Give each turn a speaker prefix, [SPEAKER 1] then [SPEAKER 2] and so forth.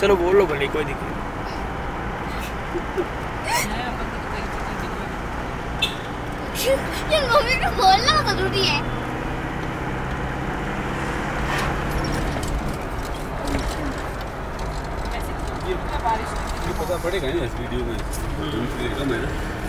[SPEAKER 1] चलो बोल लो भले कोई दिक्कत
[SPEAKER 2] ये मम्मी को बोलना तो ज़रूरी है।
[SPEAKER 3] तो ये पता पड़ेगा ना इस वीडियो में। कम है ना